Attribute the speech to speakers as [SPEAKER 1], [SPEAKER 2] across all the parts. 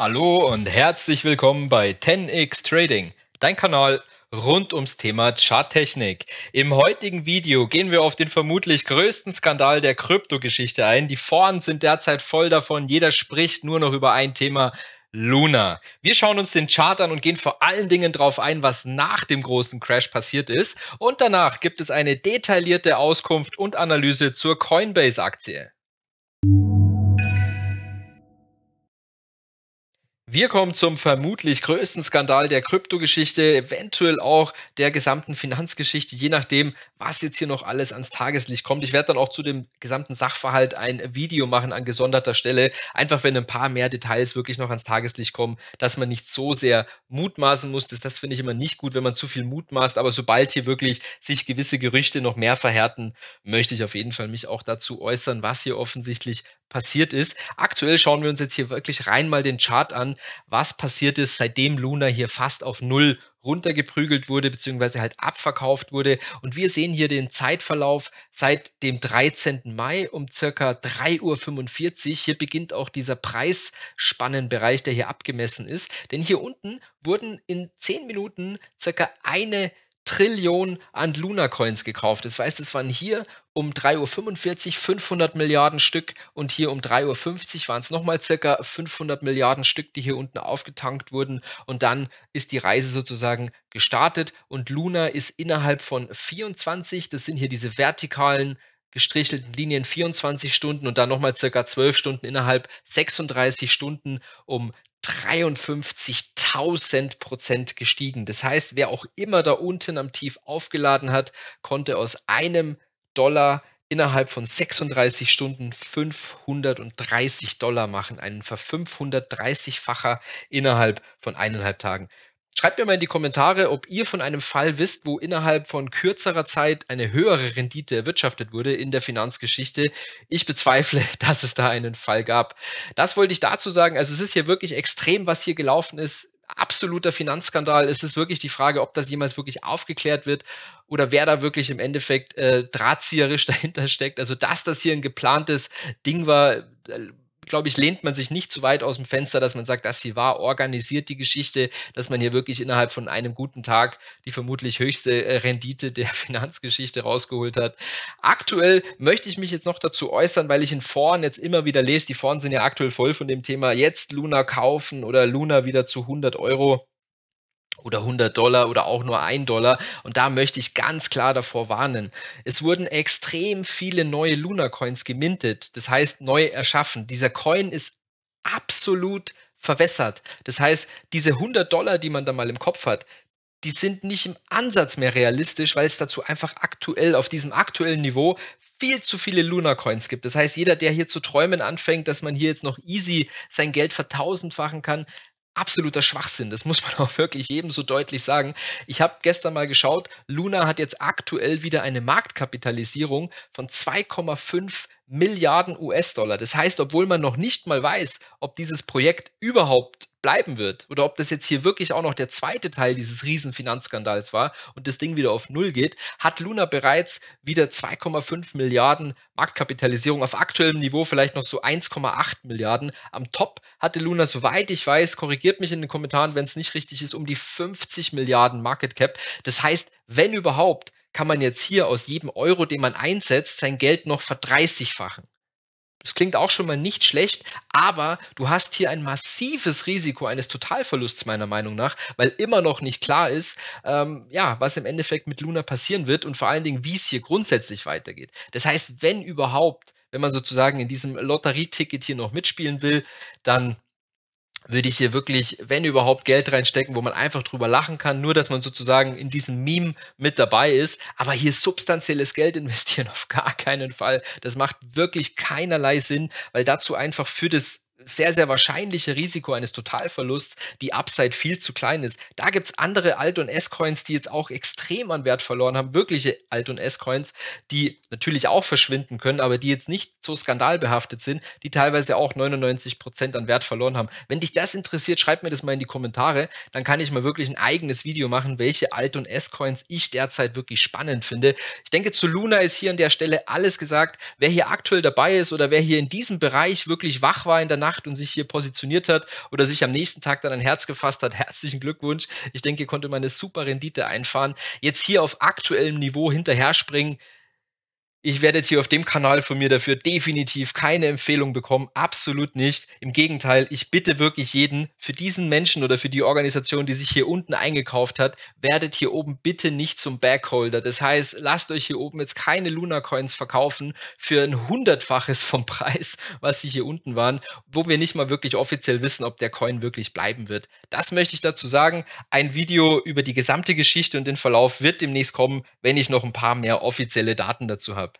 [SPEAKER 1] Hallo und herzlich willkommen bei 10x Trading, dein Kanal rund ums Thema Charttechnik. Im heutigen Video gehen wir auf den vermutlich größten Skandal der Kryptogeschichte ein. Die Foren sind derzeit voll davon, jeder spricht nur noch über ein Thema. Luna. Wir schauen uns den Chart an und gehen vor allen Dingen darauf ein, was nach dem großen Crash passiert ist. Und danach gibt es eine detaillierte Auskunft und Analyse zur Coinbase-Aktie. Wir kommen zum vermutlich größten Skandal der Kryptogeschichte, eventuell auch der gesamten Finanzgeschichte, je nachdem, was jetzt hier noch alles ans Tageslicht kommt. Ich werde dann auch zu dem gesamten Sachverhalt ein Video machen an gesonderter Stelle, einfach wenn ein paar mehr Details wirklich noch ans Tageslicht kommen, dass man nicht so sehr mutmaßen muss. Das, das finde ich immer nicht gut, wenn man zu viel mutmaßt, aber sobald hier wirklich sich gewisse Gerüchte noch mehr verhärten, möchte ich auf jeden Fall mich auch dazu äußern, was hier offensichtlich passiert ist. Aktuell schauen wir uns jetzt hier wirklich rein mal den Chart an, was passiert ist, seitdem Luna hier fast auf Null runtergeprügelt wurde, beziehungsweise halt abverkauft wurde. Und wir sehen hier den Zeitverlauf seit dem 13. Mai um circa 3.45 Uhr. Hier beginnt auch dieser Preisspannenbereich, der hier abgemessen ist. Denn hier unten wurden in 10 Minuten circa eine Trillionen an Luna Coins gekauft. Das heißt, es waren hier um 3.45 Uhr 500 Milliarden Stück und hier um 3.50 Uhr waren es nochmal circa 500 Milliarden Stück, die hier unten aufgetankt wurden. Und dann ist die Reise sozusagen gestartet und Luna ist innerhalb von 24, das sind hier diese vertikalen gestrichelten Linien 24 Stunden und dann nochmal circa 12 Stunden innerhalb 36 Stunden um 53.000 Prozent gestiegen. Das heißt, wer auch immer da unten am Tief aufgeladen hat, konnte aus einem Dollar innerhalb von 36 Stunden 530 Dollar machen. Einen ver 530-facher innerhalb von eineinhalb Tagen. Schreibt mir mal in die Kommentare, ob ihr von einem Fall wisst, wo innerhalb von kürzerer Zeit eine höhere Rendite erwirtschaftet wurde in der Finanzgeschichte. Ich bezweifle, dass es da einen Fall gab. Das wollte ich dazu sagen. Also es ist hier wirklich extrem, was hier gelaufen ist. Absoluter Finanzskandal. Es ist wirklich die Frage, ob das jemals wirklich aufgeklärt wird oder wer da wirklich im Endeffekt äh, drahtzieherisch dahinter steckt. Also dass das hier ein geplantes Ding war, äh, glaube ich, lehnt man sich nicht zu weit aus dem Fenster, dass man sagt, das hier war organisiert die Geschichte, dass man hier wirklich innerhalb von einem guten Tag die vermutlich höchste äh, Rendite der Finanzgeschichte rausgeholt hat. Aktuell möchte ich mich jetzt noch dazu äußern, weil ich in Foren jetzt immer wieder lese, die Foren sind ja aktuell voll von dem Thema, jetzt Luna kaufen oder Luna wieder zu 100 Euro oder 100 Dollar oder auch nur 1 Dollar. Und da möchte ich ganz klar davor warnen. Es wurden extrem viele neue Luna Coins gemintet, das heißt neu erschaffen. Dieser Coin ist absolut verwässert. Das heißt, diese 100 Dollar, die man da mal im Kopf hat, die sind nicht im Ansatz mehr realistisch, weil es dazu einfach aktuell auf diesem aktuellen Niveau viel zu viele Luna Coins gibt. Das heißt, jeder, der hier zu träumen anfängt, dass man hier jetzt noch easy sein Geld vertausendfachen kann, absoluter Schwachsinn. Das muss man auch wirklich jedem so deutlich sagen. Ich habe gestern mal geschaut, Luna hat jetzt aktuell wieder eine Marktkapitalisierung von 2,5 Milliarden US-Dollar. Das heißt, obwohl man noch nicht mal weiß, ob dieses Projekt überhaupt bleiben wird oder ob das jetzt hier wirklich auch noch der zweite Teil dieses riesen Finanzskandals war und das Ding wieder auf Null geht, hat Luna bereits wieder 2,5 Milliarden Marktkapitalisierung auf aktuellem Niveau vielleicht noch so 1,8 Milliarden. Am Top hatte Luna, soweit ich weiß, korrigiert mich in den Kommentaren, wenn es nicht richtig ist, um die 50 Milliarden Market Cap. Das heißt, wenn überhaupt, kann man jetzt hier aus jedem Euro, den man einsetzt, sein Geld noch verdreißigfachen. Das klingt auch schon mal nicht schlecht, aber du hast hier ein massives Risiko eines Totalverlusts meiner Meinung nach, weil immer noch nicht klar ist, ähm, ja, was im Endeffekt mit Luna passieren wird und vor allen Dingen, wie es hier grundsätzlich weitergeht. Das heißt, wenn überhaupt, wenn man sozusagen in diesem Lotterieticket hier noch mitspielen will, dann würde ich hier wirklich, wenn überhaupt, Geld reinstecken, wo man einfach drüber lachen kann, nur dass man sozusagen in diesem Meme mit dabei ist. Aber hier substanzielles Geld investieren auf gar keinen Fall. Das macht wirklich keinerlei Sinn, weil dazu einfach für das sehr, sehr wahrscheinliche Risiko eines Totalverlusts die Upside viel zu klein ist. Da gibt es andere Alt- und S-Coins, die jetzt auch extrem an Wert verloren haben, wirkliche Alt- und S-Coins, die natürlich auch verschwinden können, aber die jetzt nicht so skandalbehaftet sind, die teilweise auch 99 Prozent an Wert verloren haben. Wenn dich das interessiert, schreib mir das mal in die Kommentare, dann kann ich mal wirklich ein eigenes Video machen, welche Alt- und S-Coins ich derzeit wirklich spannend finde. Ich denke, zu Luna ist hier an der Stelle alles gesagt. Wer hier aktuell dabei ist oder wer hier in diesem Bereich wirklich wach war in der Nacht, Nacht und sich hier positioniert hat oder sich am nächsten Tag dann ein Herz gefasst hat, herzlichen Glückwunsch. Ich denke, ihr konnte mal eine super Rendite einfahren. Jetzt hier auf aktuellem Niveau hinterher springen, ich werde jetzt hier auf dem Kanal von mir dafür definitiv keine Empfehlung bekommen. Absolut nicht. Im Gegenteil, ich bitte wirklich jeden, für diesen Menschen oder für die Organisation, die sich hier unten eingekauft hat, werdet hier oben bitte nicht zum Backholder. Das heißt, lasst euch hier oben jetzt keine Luna Coins verkaufen für ein hundertfaches vom Preis, was sie hier unten waren, wo wir nicht mal wirklich offiziell wissen, ob der Coin wirklich bleiben wird. Das möchte ich dazu sagen. Ein Video über die gesamte Geschichte und den Verlauf wird demnächst kommen, wenn ich noch ein paar mehr offizielle Daten dazu habe.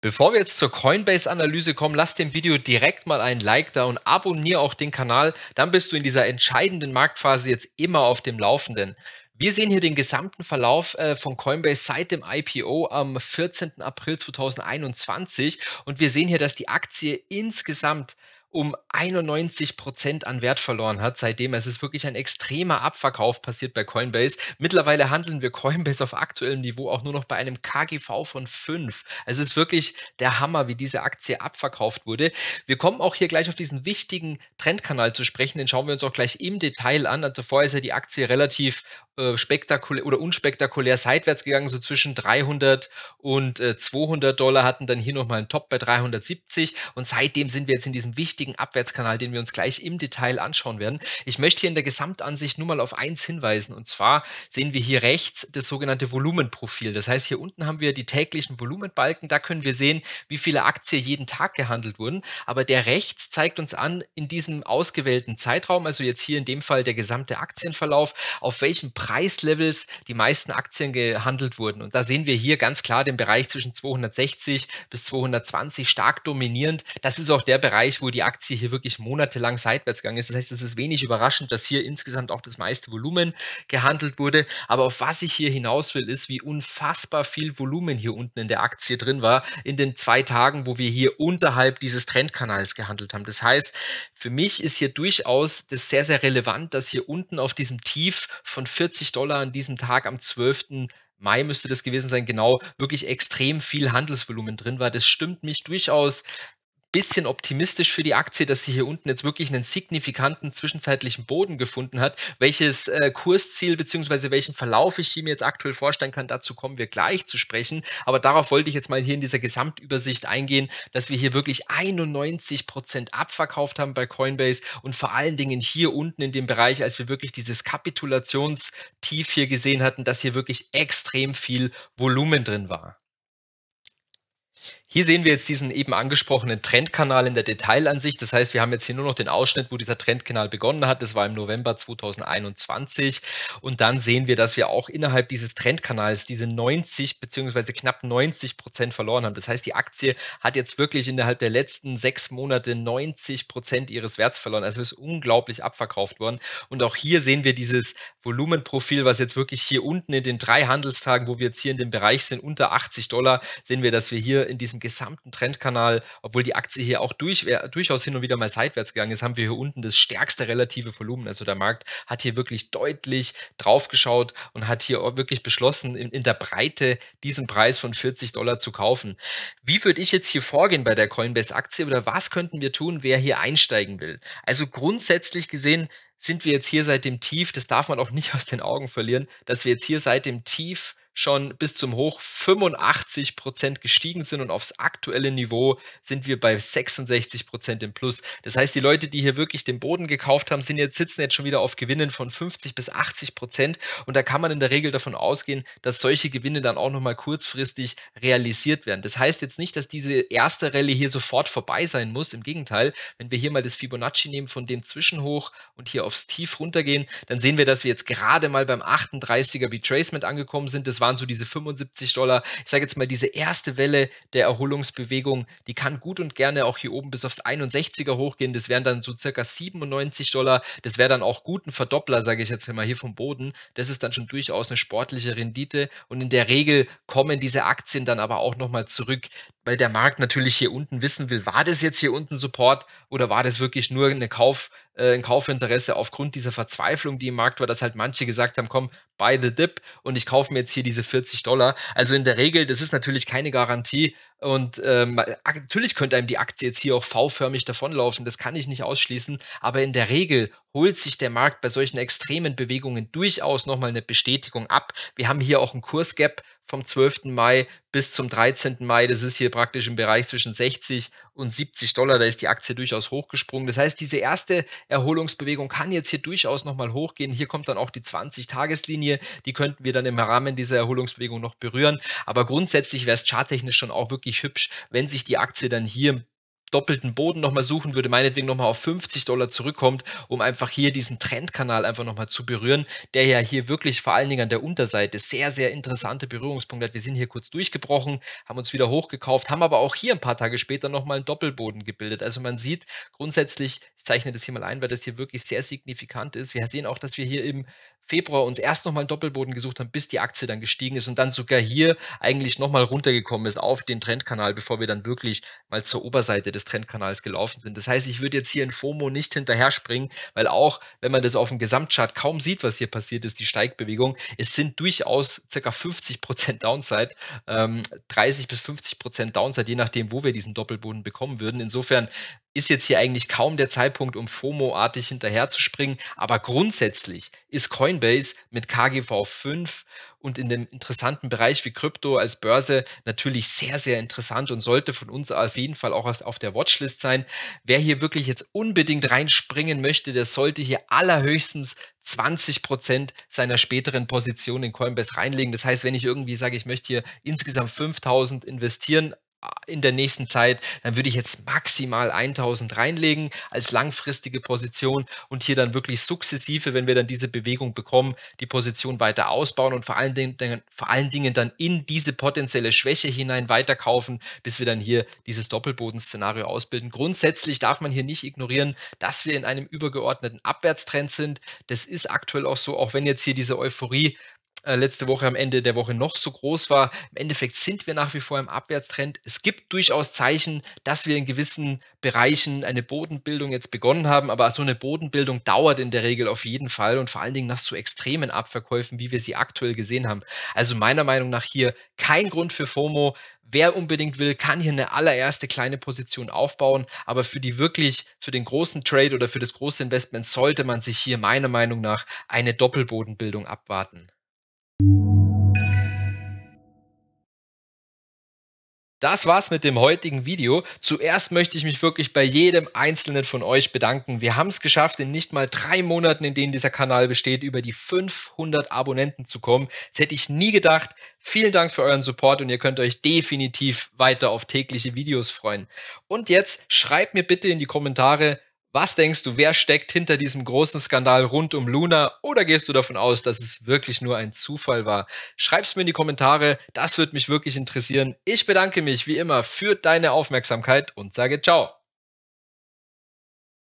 [SPEAKER 1] Bevor wir jetzt zur Coinbase-Analyse kommen, lass dem Video direkt mal ein Like da und abonniere auch den Kanal. Dann bist du in dieser entscheidenden Marktphase jetzt immer auf dem Laufenden. Wir sehen hier den gesamten Verlauf äh, von Coinbase seit dem IPO am 14. April 2021 und wir sehen hier, dass die Aktie insgesamt um 91 Prozent an Wert verloren hat seitdem. Es ist wirklich ein extremer Abverkauf passiert bei Coinbase. Mittlerweile handeln wir Coinbase auf aktuellem Niveau auch nur noch bei einem KGV von 5. Es ist wirklich der Hammer, wie diese Aktie abverkauft wurde. Wir kommen auch hier gleich auf diesen wichtigen Trendkanal zu sprechen. Den schauen wir uns auch gleich im Detail an. Also vorher ist ja die Aktie relativ äh, spektakulär oder unspektakulär seitwärts gegangen, so zwischen 300 und äh, 200 Dollar hatten dann hier nochmal einen Top bei 370 und seitdem sind wir jetzt in diesem wichtigen wichtigen Abwärtskanal, den wir uns gleich im Detail anschauen werden. Ich möchte hier in der Gesamtansicht nur mal auf eins hinweisen und zwar sehen wir hier rechts das sogenannte Volumenprofil. Das heißt, hier unten haben wir die täglichen Volumenbalken, da können wir sehen, wie viele Aktien jeden Tag gehandelt wurden, aber der rechts zeigt uns an, in diesem ausgewählten Zeitraum, also jetzt hier in dem Fall der gesamte Aktienverlauf, auf welchen Preislevels die meisten Aktien gehandelt wurden. Und da sehen wir hier ganz klar den Bereich zwischen 260 bis 220 stark dominierend. Das ist auch der Bereich, wo die Aktie hier wirklich monatelang seitwärts gegangen ist. Das heißt, es ist wenig überraschend, dass hier insgesamt auch das meiste Volumen gehandelt wurde. Aber auf was ich hier hinaus will, ist, wie unfassbar viel Volumen hier unten in der Aktie drin war in den zwei Tagen, wo wir hier unterhalb dieses Trendkanals gehandelt haben. Das heißt, für mich ist hier durchaus das sehr, sehr relevant, dass hier unten auf diesem Tief von 40 Dollar an diesem Tag am 12. Mai müsste das gewesen sein, genau, wirklich extrem viel Handelsvolumen drin war. Das stimmt mich durchaus bisschen optimistisch für die Aktie, dass sie hier unten jetzt wirklich einen signifikanten zwischenzeitlichen Boden gefunden hat. Welches äh, Kursziel bzw. welchen Verlauf ich mir jetzt aktuell vorstellen kann, dazu kommen wir gleich zu sprechen. Aber darauf wollte ich jetzt mal hier in dieser Gesamtübersicht eingehen, dass wir hier wirklich 91 Prozent abverkauft haben bei Coinbase und vor allen Dingen hier unten in dem Bereich, als wir wirklich dieses Kapitulationstief hier gesehen hatten, dass hier wirklich extrem viel Volumen drin war. Hier sehen wir jetzt diesen eben angesprochenen Trendkanal in der Detailansicht. Das heißt, wir haben jetzt hier nur noch den Ausschnitt, wo dieser Trendkanal begonnen hat. Das war im November 2021. Und dann sehen wir, dass wir auch innerhalb dieses Trendkanals diese 90 beziehungsweise knapp 90 Prozent verloren haben. Das heißt, die Aktie hat jetzt wirklich innerhalb der letzten sechs Monate 90 Prozent ihres Werts verloren. Also ist unglaublich abverkauft worden. Und auch hier sehen wir dieses Volumenprofil, was jetzt wirklich hier unten in den drei Handelstagen, wo wir jetzt hier in dem Bereich sind, unter 80 Dollar, sehen wir, dass wir hier in diesem gesamten Trendkanal, obwohl die Aktie hier auch durch, durchaus hin und wieder mal seitwärts gegangen ist, haben wir hier unten das stärkste relative Volumen. Also der Markt hat hier wirklich deutlich draufgeschaut und hat hier wirklich beschlossen, in, in der Breite diesen Preis von 40 Dollar zu kaufen. Wie würde ich jetzt hier vorgehen bei der Coinbase-Aktie oder was könnten wir tun, wer hier einsteigen will? Also grundsätzlich gesehen sind wir jetzt hier seit dem Tief, das darf man auch nicht aus den Augen verlieren, dass wir jetzt hier seit dem Tief schon bis zum Hoch 85 Prozent gestiegen sind und aufs aktuelle Niveau sind wir bei 66 Prozent im Plus. Das heißt, die Leute, die hier wirklich den Boden gekauft haben, sind jetzt, sitzen jetzt schon wieder auf Gewinnen von 50 bis 80 Prozent und da kann man in der Regel davon ausgehen, dass solche Gewinne dann auch nochmal kurzfristig realisiert werden. Das heißt jetzt nicht, dass diese erste Rallye hier sofort vorbei sein muss. Im Gegenteil, wenn wir hier mal das Fibonacci nehmen von dem Zwischenhoch und hier aufs Tief runtergehen, dann sehen wir, dass wir jetzt gerade mal beim 38er Retracement angekommen sind. Das war waren so diese 75 Dollar. Ich sage jetzt mal, diese erste Welle der Erholungsbewegung, die kann gut und gerne auch hier oben bis aufs 61er hochgehen. Das wären dann so circa 97 Dollar. Das wäre dann auch gut ein Verdoppler, sage ich jetzt mal hier vom Boden. Das ist dann schon durchaus eine sportliche Rendite. Und in der Regel kommen diese Aktien dann aber auch nochmal zurück, weil der Markt natürlich hier unten wissen will, war das jetzt hier unten Support oder war das wirklich nur eine Kauf, äh, ein Kaufinteresse aufgrund dieser Verzweiflung, die im Markt war, dass halt manche gesagt haben, komm, buy the dip und ich kaufe mir jetzt hier diese diese 40 Dollar. Also in der Regel, das ist natürlich keine Garantie. Und ähm, natürlich könnte einem die Aktie jetzt hier auch V-förmig davonlaufen, das kann ich nicht ausschließen, aber in der Regel holt sich der Markt bei solchen extremen Bewegungen durchaus nochmal eine Bestätigung ab. Wir haben hier auch ein Kursgap vom 12. Mai bis zum 13. Mai. Das ist hier praktisch im Bereich zwischen 60 und 70 Dollar. Da ist die Aktie durchaus hochgesprungen. Das heißt, diese erste Erholungsbewegung kann jetzt hier durchaus nochmal hochgehen. Hier kommt dann auch die 20-Tageslinie. Die könnten wir dann im Rahmen dieser Erholungsbewegung noch berühren. Aber grundsätzlich wäre es charttechnisch schon auch wirklich hübsch, wenn sich die Aktie dann hier doppelten Boden nochmal suchen würde, meinetwegen nochmal auf 50 Dollar zurückkommt, um einfach hier diesen Trendkanal einfach nochmal zu berühren, der ja hier wirklich vor allen Dingen an der Unterseite sehr, sehr interessante Berührungspunkte hat. Wir sind hier kurz durchgebrochen, haben uns wieder hochgekauft, haben aber auch hier ein paar Tage später nochmal einen Doppelboden gebildet. Also man sieht grundsätzlich, ich zeichne das hier mal ein, weil das hier wirklich sehr signifikant ist. Wir sehen auch, dass wir hier im Februar uns erst nochmal einen Doppelboden gesucht haben, bis die Aktie dann gestiegen ist und dann sogar hier eigentlich nochmal runtergekommen ist auf den Trendkanal, bevor wir dann wirklich mal zur Oberseite des Trendkanals gelaufen sind. Das heißt, ich würde jetzt hier in FOMO nicht hinterher springen, weil auch, wenn man das auf dem Gesamtchart kaum sieht, was hier passiert ist, die Steigbewegung, es sind durchaus ca. 50% Downside, ähm, 30 bis 50% Downside, je nachdem, wo wir diesen Doppelboden bekommen würden. Insofern ist jetzt hier eigentlich kaum der Zeitpunkt, um FOMO-artig hinterher zu springen. Aber grundsätzlich ist Coinbase mit KGV 5 und in dem interessanten Bereich wie Krypto als Börse natürlich sehr, sehr interessant und sollte von uns auf jeden Fall auch auf der Watchlist sein. Wer hier wirklich jetzt unbedingt reinspringen möchte, der sollte hier allerhöchstens 20 Prozent seiner späteren Position in Coinbase reinlegen. Das heißt, wenn ich irgendwie sage, ich möchte hier insgesamt 5000 investieren, in der nächsten Zeit, dann würde ich jetzt maximal 1000 reinlegen als langfristige Position und hier dann wirklich sukzessive, wenn wir dann diese Bewegung bekommen, die Position weiter ausbauen und vor allen Dingen, vor allen Dingen dann in diese potenzielle Schwäche hinein weiterkaufen, bis wir dann hier dieses Doppelbodenszenario ausbilden. Grundsätzlich darf man hier nicht ignorieren, dass wir in einem übergeordneten Abwärtstrend sind. Das ist aktuell auch so, auch wenn jetzt hier diese Euphorie letzte Woche am Ende der Woche noch so groß war. Im Endeffekt sind wir nach wie vor im Abwärtstrend. Es gibt durchaus Zeichen, dass wir in gewissen Bereichen eine Bodenbildung jetzt begonnen haben, aber so eine Bodenbildung dauert in der Regel auf jeden Fall und vor allen Dingen nach so extremen Abverkäufen, wie wir sie aktuell gesehen haben. Also meiner Meinung nach hier kein Grund für FOMO. Wer unbedingt will, kann hier eine allererste kleine Position aufbauen, aber für die wirklich, für den großen Trade oder für das große Investment sollte man sich hier meiner Meinung nach eine Doppelbodenbildung abwarten. Das war's mit dem heutigen Video. Zuerst möchte ich mich wirklich bei jedem einzelnen von euch bedanken. Wir haben es geschafft, in nicht mal drei Monaten, in denen dieser Kanal besteht, über die 500 Abonnenten zu kommen. Das hätte ich nie gedacht. Vielen Dank für euren Support und ihr könnt euch definitiv weiter auf tägliche Videos freuen. Und jetzt schreibt mir bitte in die Kommentare, was denkst du, wer steckt hinter diesem großen Skandal rund um Luna? Oder gehst du davon aus, dass es wirklich nur ein Zufall war? Schreib's mir in die Kommentare, das würde mich wirklich interessieren. Ich bedanke mich wie immer für deine Aufmerksamkeit und sage ciao.